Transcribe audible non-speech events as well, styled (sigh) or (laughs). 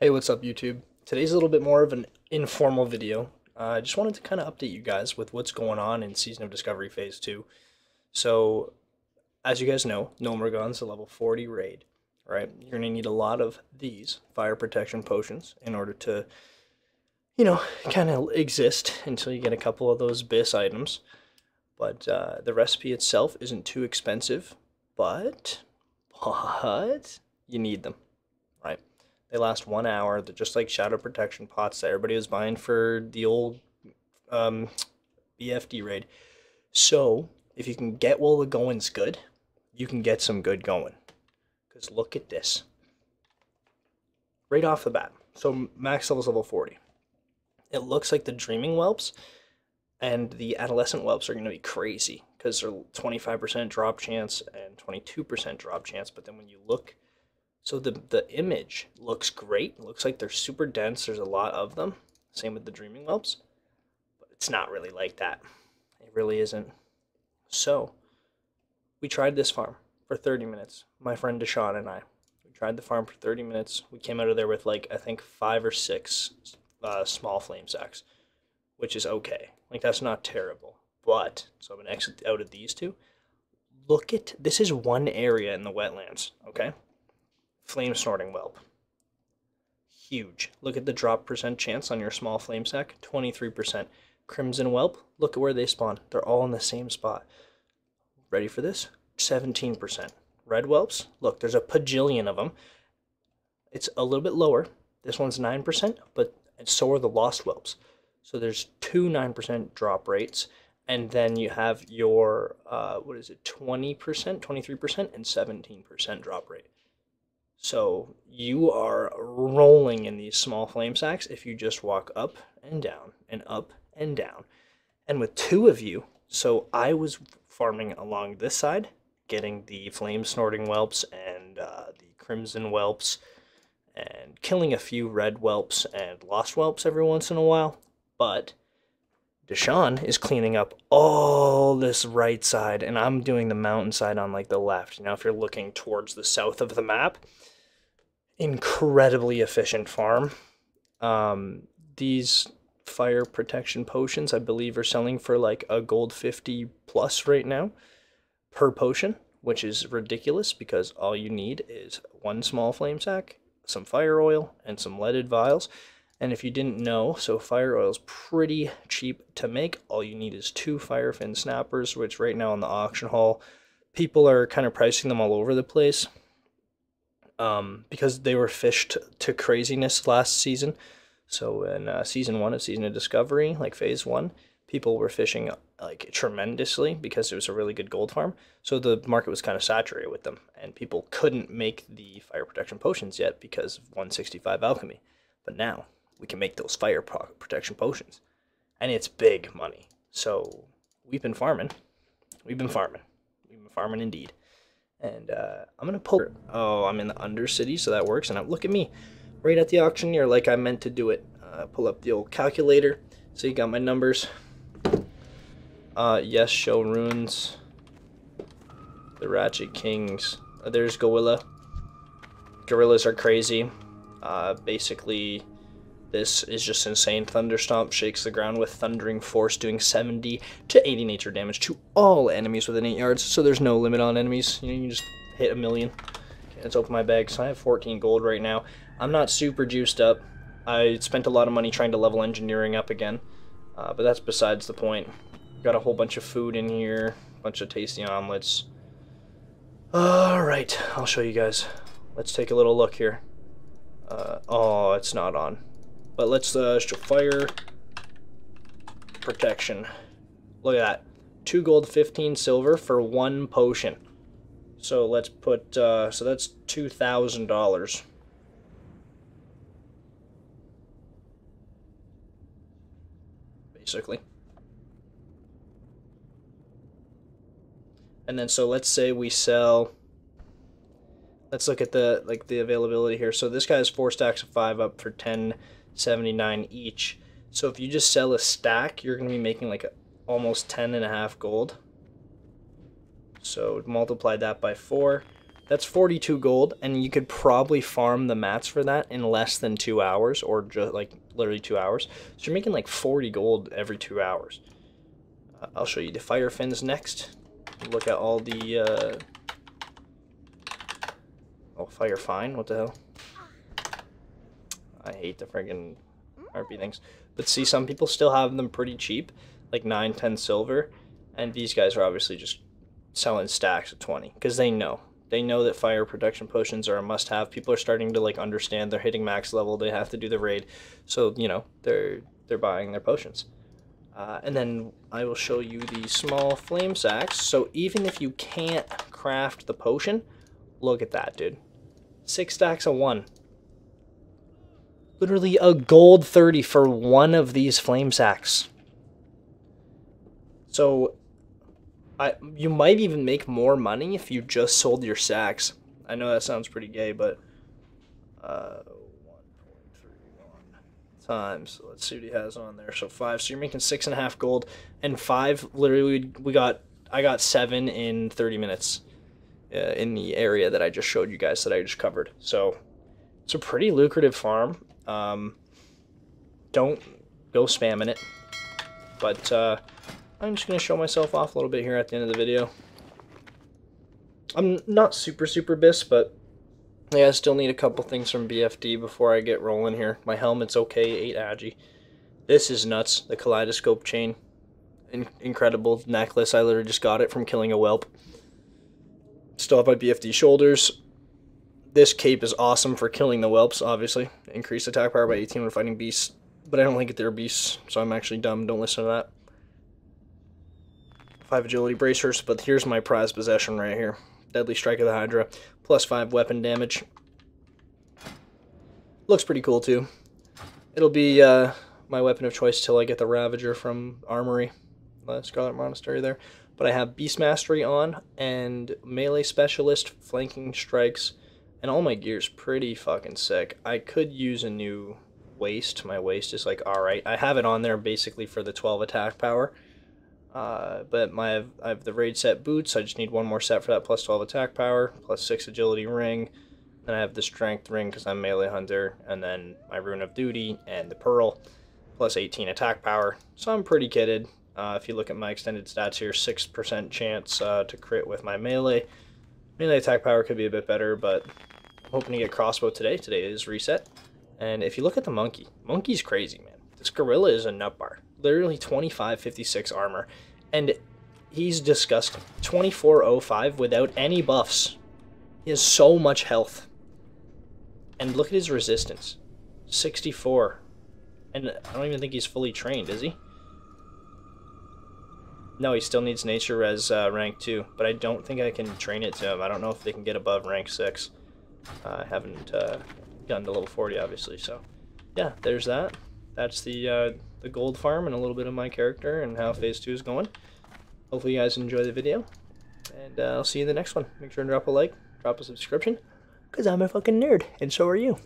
Hey, what's up YouTube? Today's a little bit more of an informal video. Uh, I just wanted to kind of update you guys with what's going on in Season of Discovery Phase 2. So, as you guys know, Gnomeregan's a level 40 raid, right? You're going to need a lot of these fire protection potions in order to, you know, kind of exist until you get a couple of those BIS items. But uh, the recipe itself isn't too expensive, but, (laughs) but, you need them? They last one hour. They're just like shadow protection pots that everybody was buying for the old um, BFD raid. So if you can get while the going's good, you can get some good going. Because look at this. Right off the bat. So max level's level 40. It looks like the Dreaming Whelps and the Adolescent Whelps are going to be crazy because they're 25% drop chance and 22% drop chance. But then when you look so the the image looks great. It looks like they're super dense. There's a lot of them. Same with the dreaming whelps. But it's not really like that. It really isn't. So we tried this farm for 30 minutes. My friend Deshaun and I. We tried the farm for 30 minutes. We came out of there with like I think five or six uh, small flame sacks, which is okay. Like that's not terrible. But so I'm gonna exit out of these two. Look at this is one area in the wetlands, okay? Flame Snorting Whelp. Huge. Look at the drop percent chance on your small flame sack 23%. Crimson Whelp, look at where they spawn. They're all in the same spot. Ready for this? 17%. Red Whelps, look, there's a pajillion of them. It's a little bit lower. This one's 9%, but so are the Lost Whelps. So there's two 9% drop rates and then you have your uh, what is it 20% 23% and 17% drop rate so you are rolling in these small flame sacks if you just walk up and down and up and down. And with two of you, so I was farming along this side, getting the flame snorting whelps and uh, the crimson whelps, and killing a few red whelps and lost whelps every once in a while. But Deshaun is cleaning up all this right side, and I'm doing the mountainside on like the left. Now, if you're looking towards the south of the map, incredibly efficient farm. Um, these fire protection potions, I believe, are selling for like a gold 50 plus right now per potion, which is ridiculous because all you need is one small flame sack, some fire oil, and some leaded vials. And if you didn't know, so fire oil is pretty cheap to make. All you need is two fire fin snappers, which right now on the auction hall, people are kind of pricing them all over the place um, because they were fished to craziness last season. So in uh, season one of Season of Discovery, like phase one, people were fishing like tremendously because it was a really good gold farm. So the market was kind of saturated with them, and people couldn't make the fire protection potions yet because of 165 alchemy. But now we can make those fire protection potions, and it's big money. So we've been farming. We've been farming. We've been farming indeed. And uh, I'm going to pull... Oh, I'm in the Undercity, so that works. And I'm, look at me, right at the auctioneer like I meant to do it. Uh, pull up the old calculator. So you got my numbers. Uh, yes, show runes. The Ratchet Kings. Uh, there's Gorilla. Gorillas are crazy. Uh, basically, this is just insane. Thunderstomp shakes the ground with thundering force, doing 70 to 80 nature damage to all enemies within 8 yards. So there's no limit on enemies. You know, you can just hit a million. Okay, let's open my bag. So I have 14 gold right now. I'm not super juiced up. I spent a lot of money trying to level engineering up again. Uh, but that's besides the point. Got a whole bunch of food in here. A bunch of tasty omelets. Alright, I'll show you guys. Let's take a little look here. Uh, oh, it's not on. But let's uh, show fire protection. Look at that. Two gold, 15 silver for one potion. So let's put, uh, so that's $2,000. Basically. And then so let's say we sell let's look at the like the availability here. So this guy has four stacks of five up for 10 79 each. So if you just sell a stack, you're going to be making like a, almost 10 and a half gold. So multiply that by 4. That's 42 gold, and you could probably farm the mats for that in less than two hours, or just like literally two hours. So you're making like 40 gold every two hours. Uh, I'll show you the fire fins next. Look at all the. Uh... Oh, fire fine. What the hell? I hate the friggin' RP things. But see, some people still have them pretty cheap, like 9, 10 silver. And these guys are obviously just selling stacks of 20 because they know they know that fire protection potions are a must-have. People are starting to like understand they're hitting max level. They have to do the raid, so you know they're they're buying their potions. Uh, and then I will show you the small flame sacks. So even if you can't craft the potion, look at that, dude. Six stacks of one. Literally a gold 30 for one of these flame sacks. So I you might even make more money if you just sold your sacks. I know that sounds pretty gay, but uh, 1.31 times. Let's see what he has on there. So five. So you're making six and a half gold, and five. Literally, we got. I got seven in 30 minutes, uh, in the area that I just showed you guys that I just covered. So it's a pretty lucrative farm. Um, don't go spamming it, but. Uh, I'm just going to show myself off a little bit here at the end of the video. I'm not super, super bis, but yeah, I still need a couple things from BFD before I get rolling here. My helmet's okay, 8 agi. This is nuts, the kaleidoscope chain. In incredible necklace, I literally just got it from killing a whelp. Still have my BFD shoulders. This cape is awesome for killing the whelps, obviously. Increased attack power by 18 when fighting beasts. But I don't think they're beasts, so I'm actually dumb. Don't listen to that. 5 agility bracers, but here's my prized possession right here. Deadly Strike of the Hydra, plus 5 weapon damage. Looks pretty cool too. It'll be uh, my weapon of choice till I get the Ravager from Armory, the Scarlet Monastery there. But I have Beast Mastery on, and Melee Specialist, Flanking Strikes, and all my gear's pretty fucking sick. I could use a new waist. My waist is like alright. I have it on there basically for the 12 attack power. Uh, but my I have the raid set boots. I just need one more set for that plus 12 attack power, plus 6 agility ring. Then I have the strength ring because I'm melee hunter, and then my rune of duty and the pearl, plus 18 attack power. So I'm pretty kitted. Uh, if you look at my extended stats here, 6% chance uh, to crit with my melee. Melee attack power could be a bit better, but hoping to get crossbow today. Today is reset. And if you look at the monkey, monkey's crazy, man. This gorilla is a nut bar. Literally 25 56 armor. And he's disgusting. 2405 without any buffs. He has so much health. And look at his resistance. 64 and i don't even think he's fully trained is he? No he still needs nature res uh, rank 2 but i don't think i can train it to him. I don't know if they can get above rank 6 uh, i haven't uh, gotten to level 40 obviously so yeah there's that that's the uh, the gold farm and a little bit of my character and how phase two is going. Hopefully you guys enjoy the video, and uh, I'll see you in the next one. Make sure and drop a like, drop a subscription, because I'm a fucking nerd, and so are you.